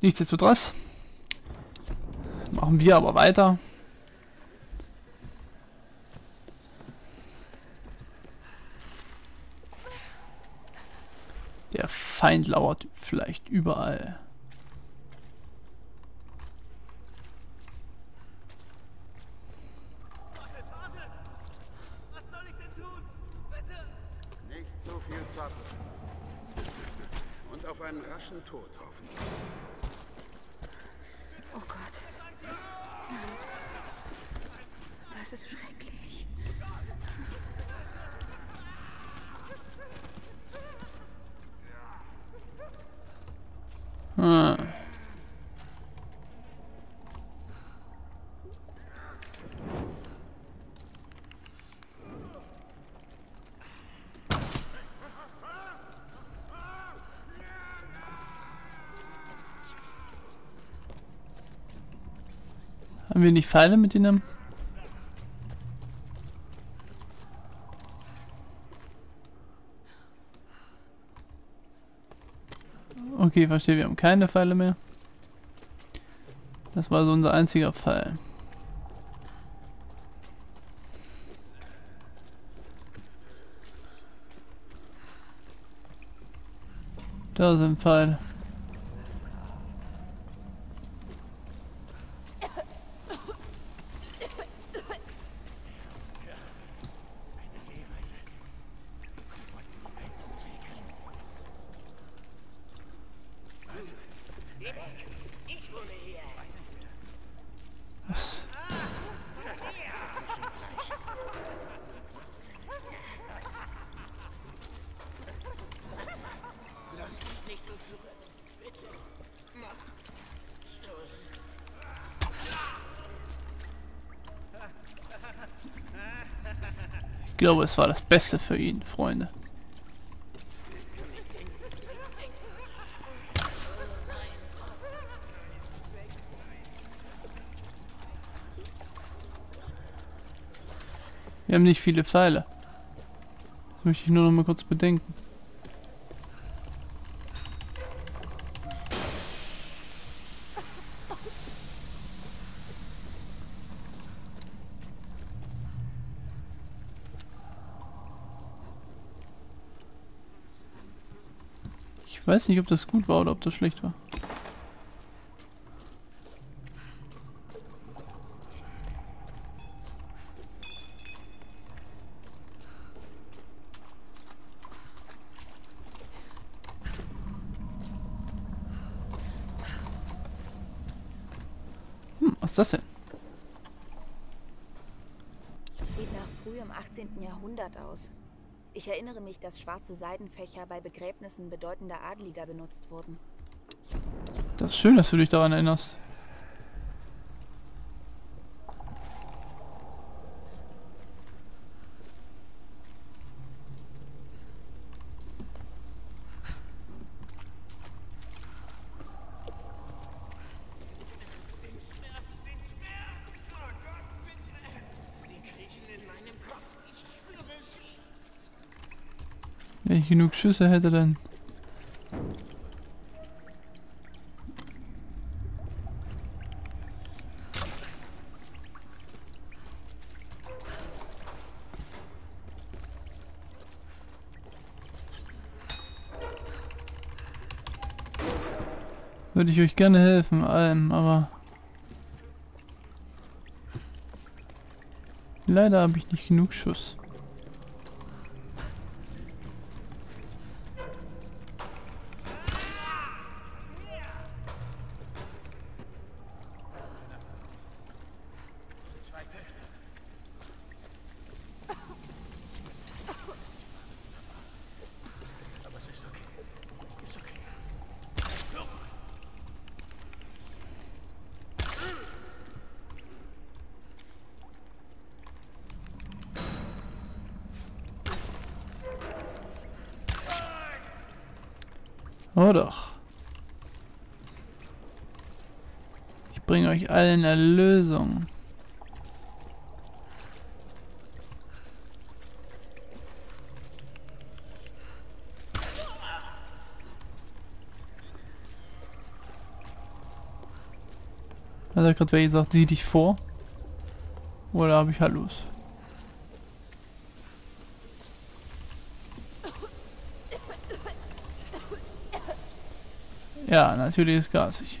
Nichtsdestotrotz machen wir aber weiter. Der Feind lauert vielleicht überall. einen raschen Tod Haben wir nicht Pfeile mit ihnen? Okay, verstehe, wir haben keine Pfeile mehr. Das war so unser einziger Pfeil. Da sind Pfeile. Ich glaube, es war das Beste für ihn, Freunde. Wir haben nicht viele Pfeile. Das möchte ich nur noch mal kurz bedenken. Ich weiß nicht, ob das gut war oder ob das schlecht war. Hm, was ist das denn? Sieht nach frühem 18. Jahrhundert aus. Ich erinnere mich, dass schwarze Seidenfächer bei Begräbnissen bedeutender Adliger benutzt wurden. Das ist schön, dass du dich daran erinnerst. Wenn ich genug Schüsse hätte, dann... Würde ich euch gerne helfen, allem, aber... Leider habe ich nicht genug Schuss. Oh doch. Ich bringe euch allen Erlösung. Er gerade wer gesagt, sieh dich vor? Oder habe ich Hallos? Ja, natürlich ist gasig.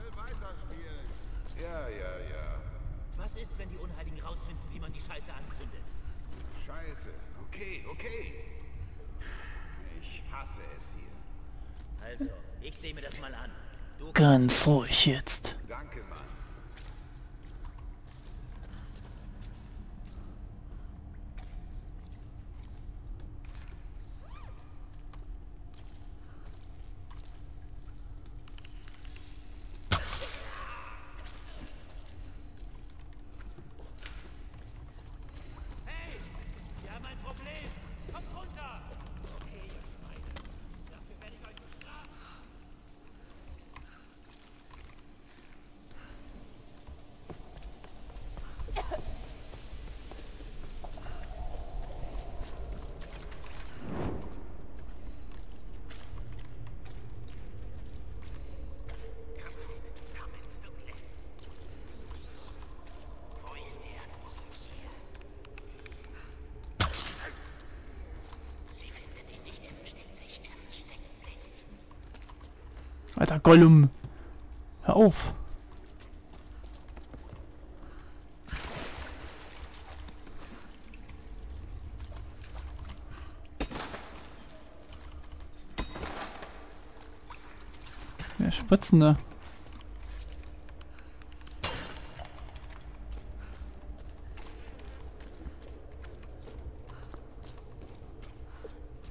will weiterspielen. Ja, ja, ja. Was ist, wenn die Unheiligen rausfinden, wie man die Scheiße anzündet? Scheiße. Okay, okay. Ich hasse es hier. Also, ich sehe mir das mal an. Du Ganz ruhig jetzt. Danke, Mann. Hey! Wir haben ein Problem! Kommt runter! Okay, ihr Schweine. Dafür werde ich euch bestrafen. Komm ins Dunkle. Wo ist er? Sie findet ihn nicht, er versteckt sich, er versteckt sich. Alter Gollum. Hör auf. Wer spritzen da?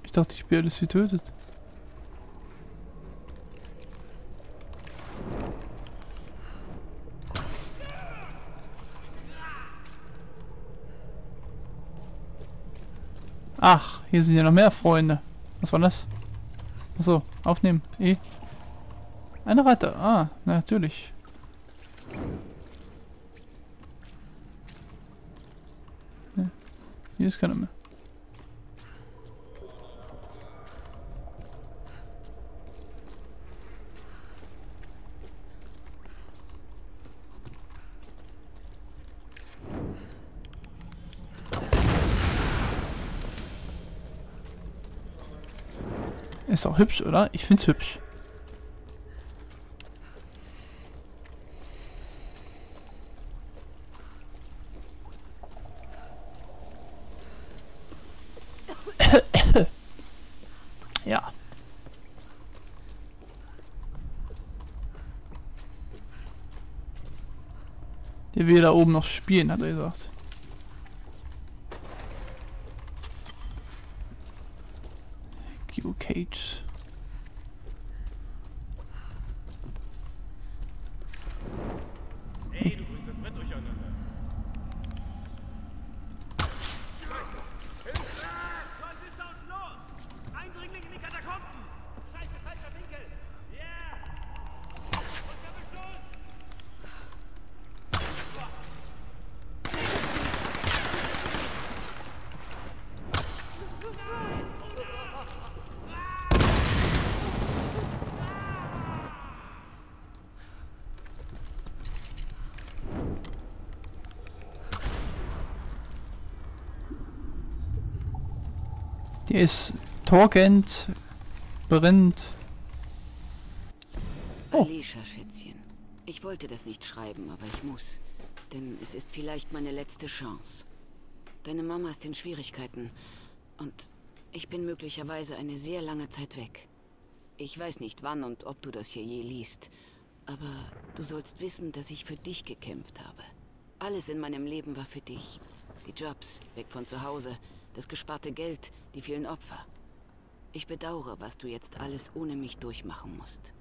Ich dachte, ich bin alles getötet. Ach, hier sind ja noch mehr Freunde. Was war das? Achso, aufnehmen. E. Eine Ratte. Ah, natürlich. Hier ist keiner mehr. Ist auch hübsch, oder? Ich find's hübsch. ja. Der will da oben noch spielen, hat er gesagt. Geocage. Ey, du bringst das Brett durcheinander. Was ist da unten los? Eindringling in die Katakomben! Scheiße, falscher Winkel! Yeah! Unter Beschuss! Der ist talkend, brennt. Oh. Alicia, Schätzchen. Ich wollte das nicht schreiben, aber ich muss. Denn es ist vielleicht meine letzte Chance. Deine Mama ist in Schwierigkeiten. Und ich bin möglicherweise eine sehr lange Zeit weg. Ich weiß nicht wann und ob du das hier je liest. Aber du sollst wissen, dass ich für dich gekämpft habe. Alles in meinem Leben war für dich. Die Jobs, weg von zu Hause, das gesparte Geld, die vielen Opfer. Ich bedauere, was du jetzt alles ohne mich durchmachen musst.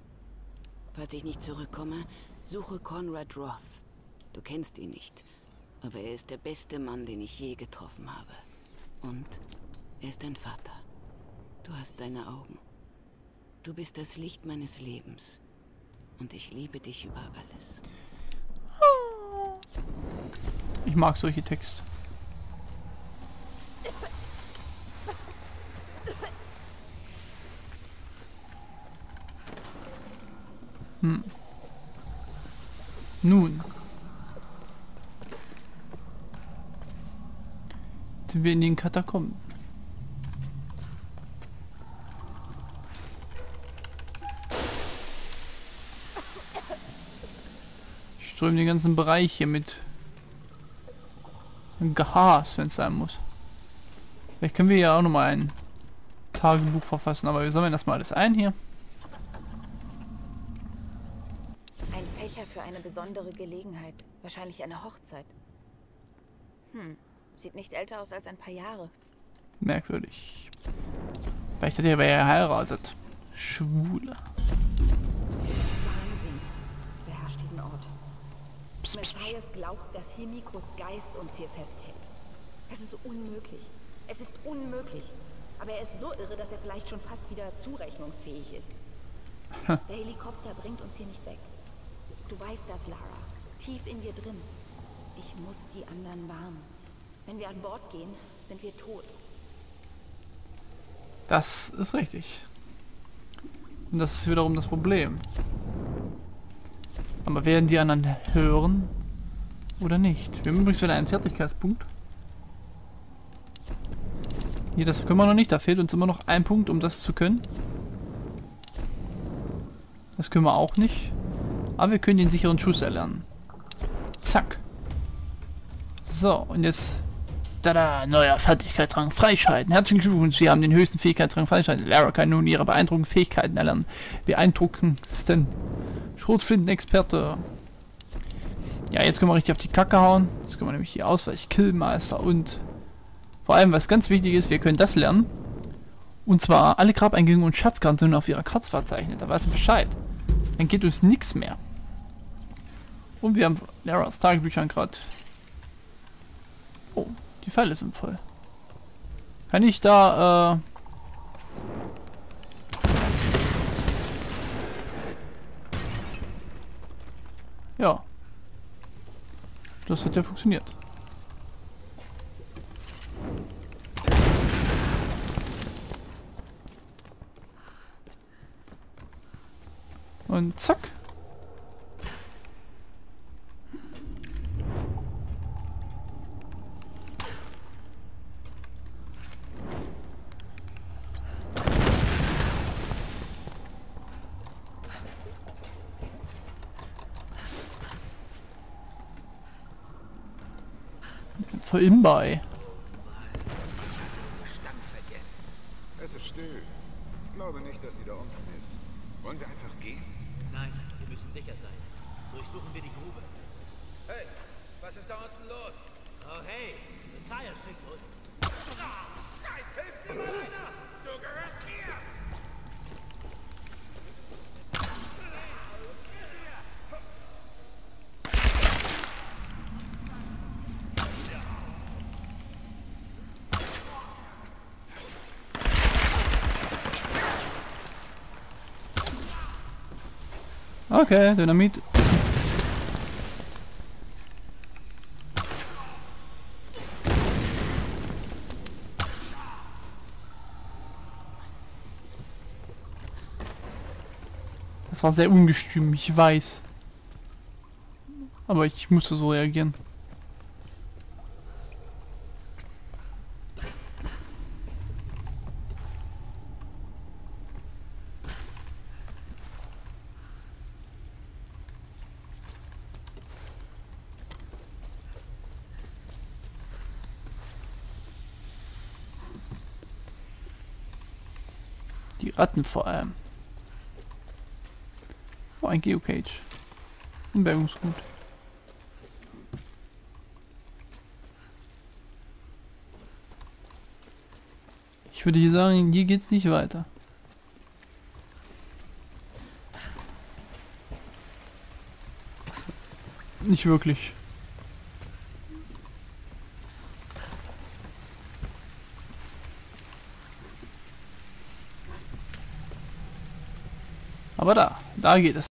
Falls ich nicht zurückkomme, suche Conrad Roth. Du kennst ihn nicht, aber er ist der beste Mann, den ich je getroffen habe. Und er ist dein Vater. Du hast deine Augen. Du bist das Licht meines Lebens. Und ich liebe dich über alles. Ich mag solche Texte. Hm. Nun. Sind wir in den Katakomben. Ich ströme den ganzen Bereich hier mit Gas, wenn es sein muss. Vielleicht können wir ja auch noch mal ein Tagebuch verfassen, aber wir sammeln das mal alles ein hier. Ein Fächer für eine besondere Gelegenheit. Wahrscheinlich eine Hochzeit. Hm, sieht nicht älter aus als ein paar Jahre. Merkwürdig. Vielleicht hat er aber ja geheiratet. Schwule. Wahnsinn. Beherrscht diesen Ort. Matthias glaubt, dass Himikos Geist uns hier festhält. Es ist unmöglich. Es ist unmöglich. Aber er ist so irre, dass er vielleicht schon fast wieder zurechnungsfähig ist. Der Helikopter bringt uns hier nicht weg. Du weißt das, Lara. Tief in dir drin. Ich muss die anderen warnen. Wenn wir an Bord gehen, sind wir tot. Das ist richtig. Und das ist wiederum das Problem. Aber werden die anderen hören oder nicht? Wir haben übrigens wieder einen Fertigkeitspunkt. Hier, das können wir noch nicht. Da fehlt uns immer noch ein Punkt, um das zu können. Das können wir auch nicht. Aber wir können den sicheren Schuss erlernen. Zack. So, und jetzt... Tada, neuer Fertigkeitsrang freischalten. Herzlichen Glückwunsch, Sie haben den höchsten Fähigkeitsrang freischalten. Lara kann nun ihre beeindruckenden Fähigkeiten erlernen. Beeindruckendsten Schrotflinten-Experte. Ja, jetzt können wir richtig auf die Kacke hauen. Jetzt können wir nämlich hier Ausweich, Killmeister und vor allem, was ganz wichtig ist, wir können das lernen. Und zwar alle Grabeingänge und Schatzkarten sind auf ihrer Karte verzeichnet. Da weißt du Bescheid. Dann geht uns nichts mehr. Und wir haben Laras Tagebüchern gerade. Oh, die Pfeile sind voll. Kann ich da, äh... Ja. Das hat ja funktioniert. Und zack. Voll imbei. Es ist still. Ich glaube nicht, dass sie da unten ist. Wollen wir einfach gehen? Nein, wir müssen sicher sein. Durchsuchen wir die Grube. Hey, Was ist da unten los? Oh hey, Matthias schickt uns. Ah, Scheiß, hilft dir mal einer! Du gehörst mir! Okay, Dynamit. Das war sehr ungestüm, ich weiß. Aber ich musste so reagieren. Ratten vor allem. Oh, ein Geocage. Ein Bergungsgut. Ich würde hier sagen, hier geht's nicht weiter. Nicht wirklich. Aber